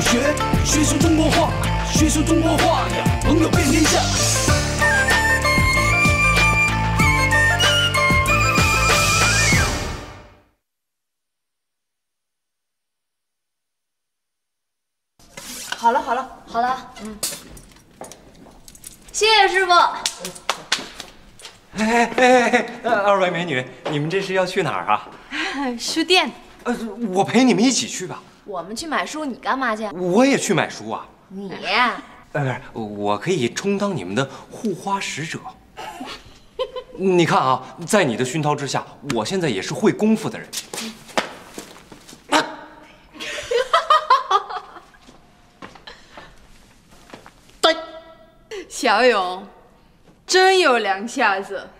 我学，学说中国话，学说中国话呀，朋友遍天下。好了好了好了，嗯，谢谢师傅。哎哎哎哎，二位美女，你们这是要去哪儿啊？书店。呃，我陪你们一起去吧。我们去买书，你干嘛去？我也去买书啊。你？呃，不是，我可以充当你们的护花使者。你看啊，在你的熏陶之下，我现在也是会功夫的人。对，小勇，真有两下子。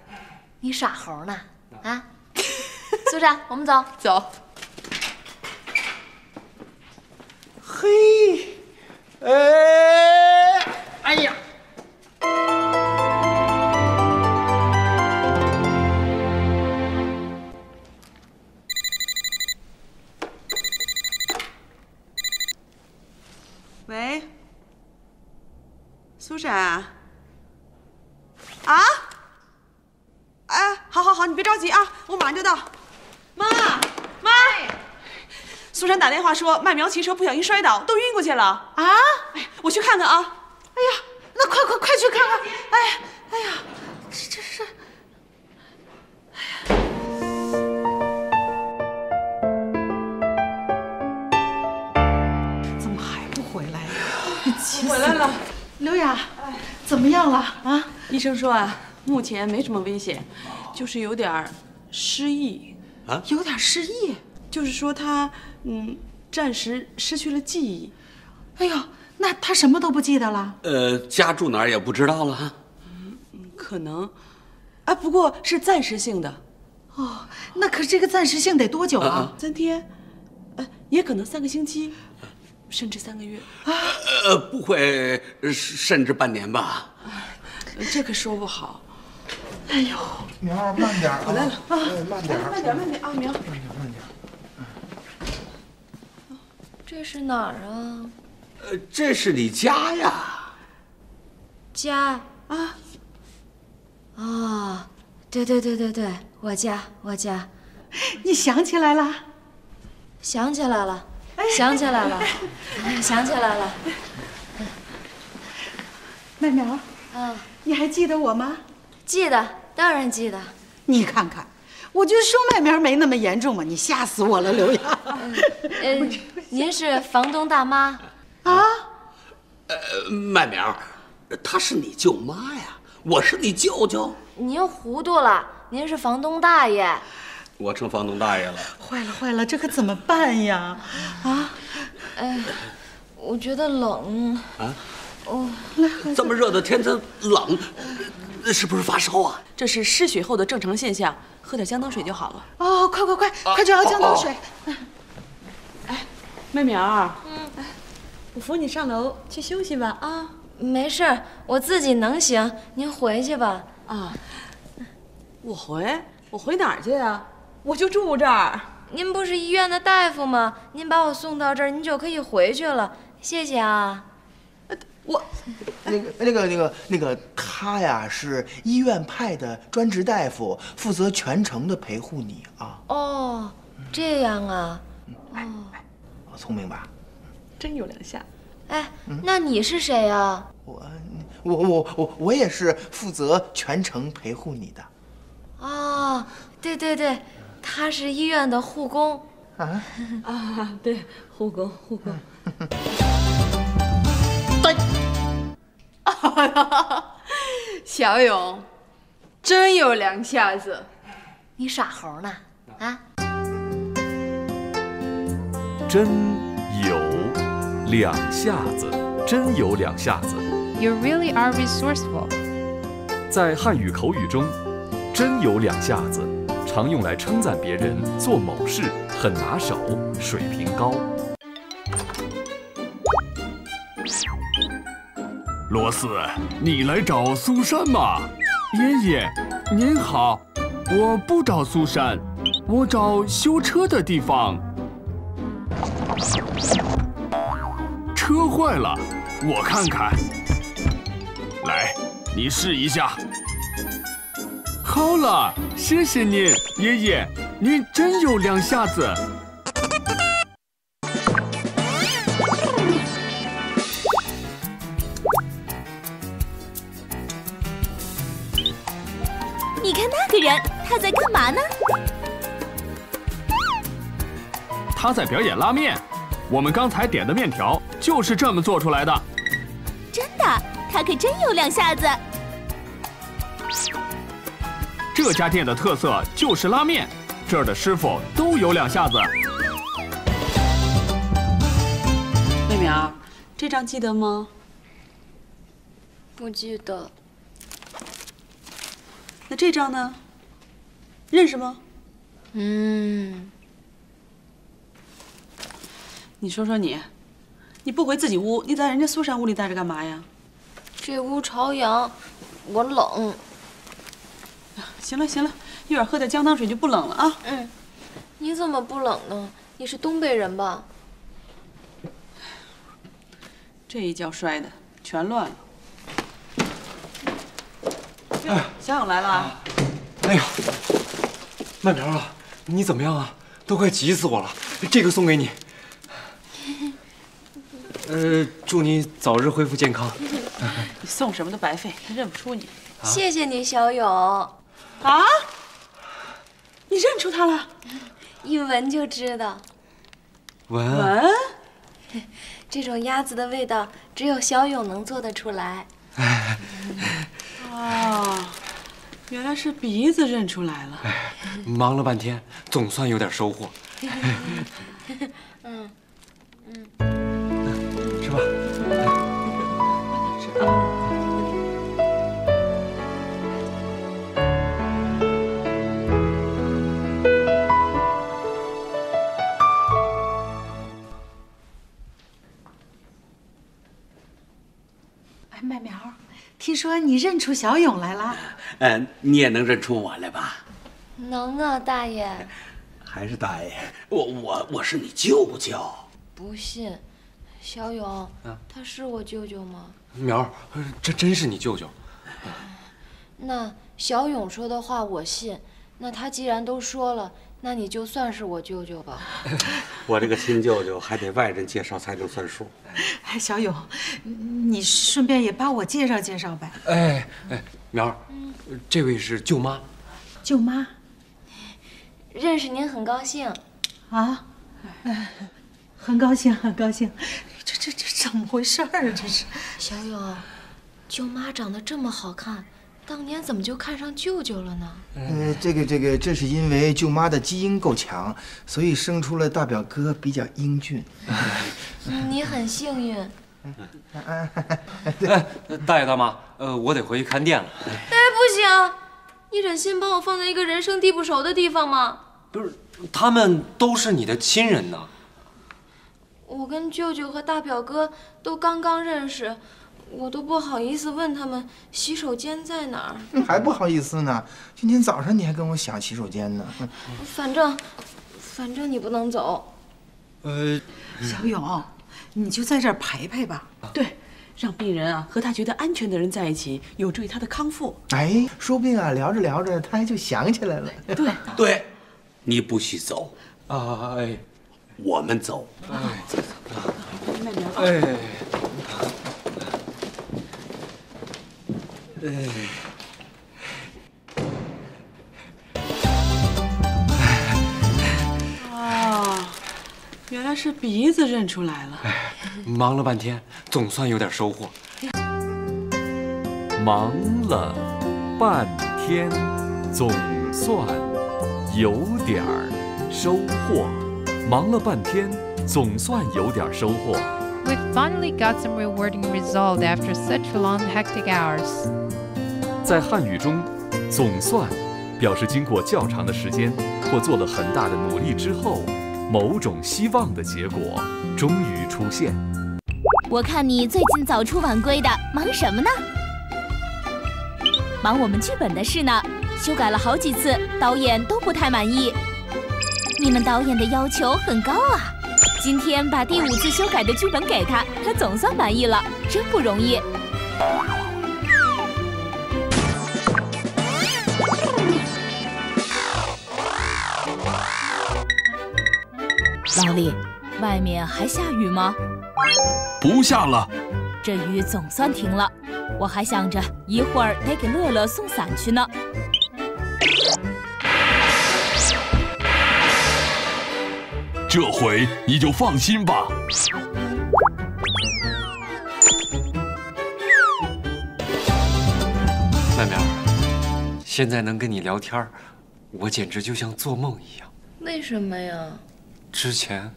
你耍猴呢？啊？组长，我们走。走。嘿，哎，哎呀！喂，苏珊啊？哎，好好好，你别着急啊，我马上就到。妈，苏珊打电话说麦苗骑车不小心摔倒，都晕过去了。啊？哎，我去看看啊。哎呀，那快快快去看看！哎呀，哎呀，这这是。怎么还不回来呀？回来了，刘雅，怎么样了啊？医生说啊，目前没什么危险，就是有点失忆。啊？有点失忆，就是说他嗯，暂时失去了记忆。哎呦，那他什么都不记得了？呃，家住哪儿也不知道了。嗯，可能，哎，不过是暂时性的。哦，那可是这个暂时性得多久啊？三天，呃，也可能三个星期，甚至三个月。啊？呃，不会，甚至半年吧？这可说不好。哎呦，苗儿慢点啊！回来了啊，慢点，慢点，慢点啊，苗。慢点，慢点。这是哪儿啊？呃，这是你家呀。家啊？啊，对对对对对，我家我家。你想起来了？想起来了，想起来了，想起来了。麦苗，嗯，你还记得我吗？记得，当然记得。你看看，我就说麦苗没那么严重嘛，你吓死我了，刘洋。嗯，您是房东大妈啊？呃，麦苗，她是你舅妈呀，我是你舅舅。您糊涂了，您是房东大爷。我成房东大爷了。坏了坏了，这可怎么办呀？啊？哎，我觉得冷。啊？哦，这么热的天，它冷。是不是发烧啊？这是失血后的正常现象，喝点姜汤水就好了。哦，快快快，快去熬姜汤水。哎，麦苗儿，嗯，我扶你上楼去休息吧。啊，没事，我自己能行。您回去吧。啊，我回？我回哪儿去啊？我就住这儿。您不是医院的大夫吗？您把我送到这儿，您就可以回去了。谢谢啊。我，那个那个那个那个，他呀是医院派的专职大夫，负责全程的陪护你啊。哦，这样啊。哦，我聪明吧？真有两下。哎，那你是谁呀？我我我我我也是负责全程陪护你的。哦，对对对，他是医院的护工。啊 啊，对，护工护工。对，小勇，真有两下子。你耍猴呢？啊？真有两下子，真有两下子。You really are resourceful。在汉语口语中，“真有两下子”常用来称赞别人做某事很拿手、水平高。罗斯，你来找苏珊吗？爷爷，您好，我不找苏珊，我找修车的地方。坏了，我看看。来，你试一下。好了，谢谢你，爷爷，您真有两下子。你看那个人，他在干嘛呢？他在表演拉面。我们刚才点的面条就是这么做出来的。真的，他可真有两下子。这家店的特色就是拉面，这儿的师傅都有两下子。妹苗，这张记得吗？不记得。那这张呢？认识吗？嗯。你说说你，你不回自己屋，你在人家苏珊屋里待着干嘛呀？这屋朝阳，我冷。行了行了，一会儿喝点姜汤水就不冷了啊。嗯，你怎么不冷呢？你是东北人吧？这一跤摔的全乱了。哎，小勇来了。哎呦，麦苗啊，你怎么样啊？都快急死我了。这个送给你。呃，祝你早日恢复健康。你送什么都白费，他认不出你。谢谢你，小勇。啊？你认出他了？一闻就知道。闻？闻？这种鸭子的味道，只有小勇能做得出来。哦，原来是鼻子认出来了。忙了半天，总算有点收获。嗯 嗯。吃吧，慢点吃啊。哎，麦苗，听说你认出小勇来了？嗯，你也能认出我来吧？能啊，大爷。还是大爷，我我我是你舅舅。不信。小勇，他是我舅舅吗？苗儿，这真是你舅舅。那小勇说的话我信。那他既然都说了，那你就算是我舅舅吧。我这个亲舅舅还得外人介绍才能算数。哎，小勇，你顺便也帮我介绍介绍呗。哎哎，苗儿，这位是舅妈。舅妈，认识您很高兴。啊？很高兴，很高兴。这这这怎么回事儿啊？这是小勇，舅妈长得这么好看，当年怎么就看上舅舅了呢？呃，这个这个，这是因为舅妈的基因够强，所以生出了大表哥比较英俊。你很幸运。大爷大妈，呃，我得回去看店了。哎，不行！你忍心把我放在一个人生地不熟的地方吗？不是，他们都是你的亲人呢。我跟舅舅和大表哥都刚刚认识，我都不好意思问他们洗手间在哪儿。还不好意思呢？今天早上你还跟我想洗手间呢。反正，反正你不能走。呃，小勇，你就在这儿陪陪吧。对，让病人啊和他觉得安全的人在一起，有助于他的康复。哎，说不定啊聊着聊着他还就想起来了。对对，你不许走啊！哎。我们走。哎，慢点啊！哎，哎，啊，原来是鼻子认出来了。哎，忙了半天，总算有点收获。忙了半天，总算有点收获。忙了半天，总算有点收获。We finally got some rewarding result after such long hectic hours. 在汉语中，“总算”表示经过较长的时间或做了很大的努力之后，某种希望的结果终于出现。我看你最近早出晚归的，忙什么呢？忙我们剧本的事呢，修改了好几次，导演都不太满意。你们导演的要求很高啊！今天把第五次修改的剧本给他，他总算满意了，真不容易。老李，外面还下雨吗？不下了。这雨总算停了，我还想着一会儿得给乐乐送伞去呢。这回你就放心吧。麦苗，现在能跟你聊天，我简直就像做梦一样。为什么呀？之前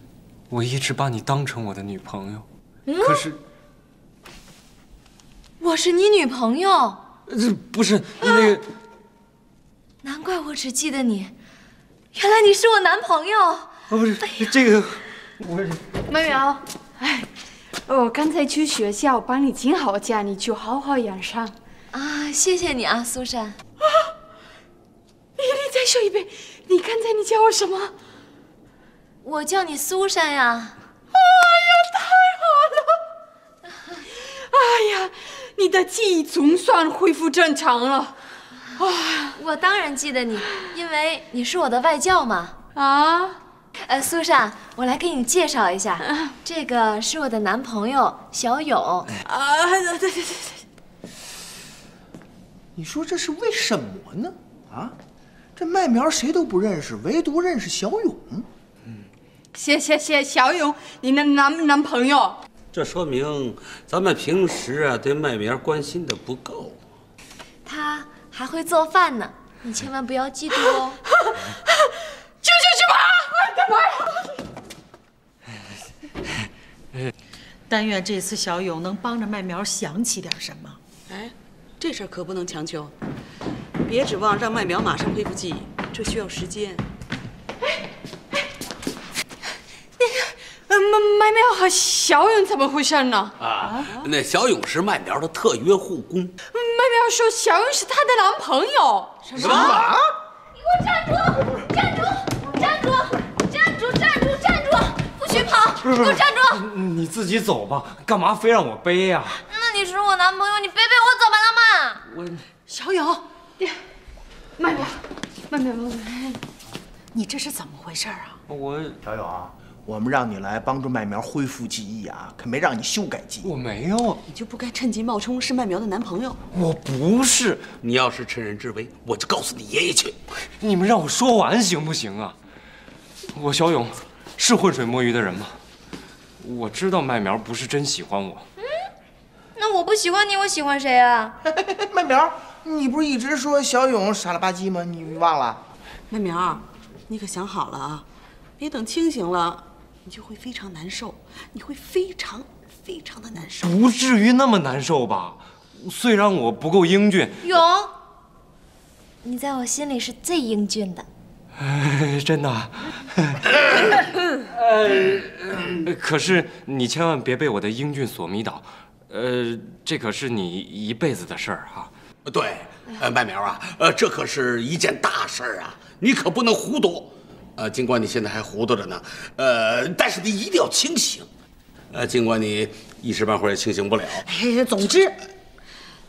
我一直把你当成我的女朋友，嗯可是我是你女朋友，这不是那个。难怪我只记得你，原来你是我男朋友。哦，不是这个，我麦苗，哎，我刚才去学校帮你请好假，你就好好养伤。啊，谢谢你啊，苏珊。你你再说一遍，你刚才你叫我什么？我叫你苏珊呀。哎呀，太好了！哎呀，你的记忆总算恢复正常了。啊，我当然记得你，因为你是我的外教嘛。啊，呃，苏珊，我来给你介绍一下，这个是我的男朋友小勇。啊，对对对对。你说这是为什么呢？啊，这麦苗谁都不认识，唯独认识小勇。谢谢谢小勇，你的男男朋友。这说明咱们平时啊对麦苗关心的不够。他还会做饭呢，你千万不要嫉妒哦。救救去吧！我的但愿这次小勇能帮着麦苗想起点什么。哎，这事儿可不能强求，别指望让麦苗马上恢复记忆，这需要时间。呃，麦麦苗和小勇怎么回事呢？啊，那小勇是麦苗的特约护工。麦苗说小勇是她的男朋友。什么？你给我站住！站住！站住！站住！站住！站住！不许跑！不是不是，给我站住！你自己走吧，干嘛非让我背呀？那你是我男朋友，你背背我怎么了嘛？我小勇，慢点，慢点，慢点，你这是怎么回事啊？我小勇啊，我们让你来帮助麦苗恢复记忆啊，可没让你修改记忆。我没有，你就不该趁机冒充是麦苗的男朋友。我不是。你要是趁人之危，我就告诉你爷爷去。你们让我说完行不行啊？我小勇是浑水摸鱼的人吗？我知道麦苗不是真喜欢我。嗯那我不喜欢你，我喜欢谁啊？麦苗，你不是一直说小勇傻了吧唧吗？你忘了？麦苗，你可想好了啊，别等清醒了，你就会非常难受，你会非常非常的难受。不至于那么难受吧？虽然我不够英俊，勇，你在我心里是最英俊的。哎，真的啊。呃，可是你千万别被我的英俊所迷倒，呃，这可是你一辈子的事儿哈。对，呃，麦苗啊，呃，这可是一件大事儿啊，你可不能糊涂。呃，尽管你现在还糊涂着呢，呃，但是你一定要清醒。呃，尽管你一时半会儿也清醒不了。哎，总之，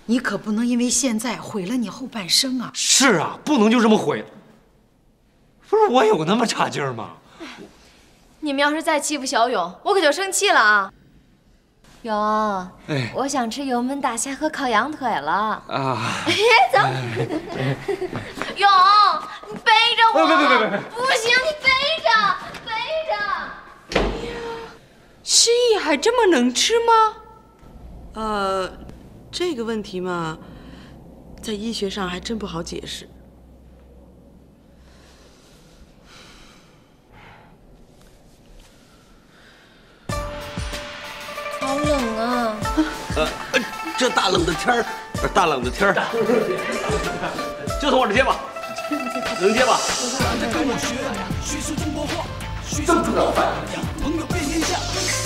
你可不能因为现在毁了你后半生啊！是啊，不能就这么毁。不是我有那么差劲儿吗？你们要是再欺负小勇，我可就生气了啊！勇，哎我想吃油焖大虾和烤羊腿了。啊！哎，走。勇，你背着我。别别别别别不行，你背着，背着。失忆还这么能吃吗？呃，这个问题嘛，在医学上还真不好解释。呃，这大冷的天儿，大冷的天儿，就从我这贴吧，能贴吧？跟我学，学说中国话，学说中国话，朋友遍天下。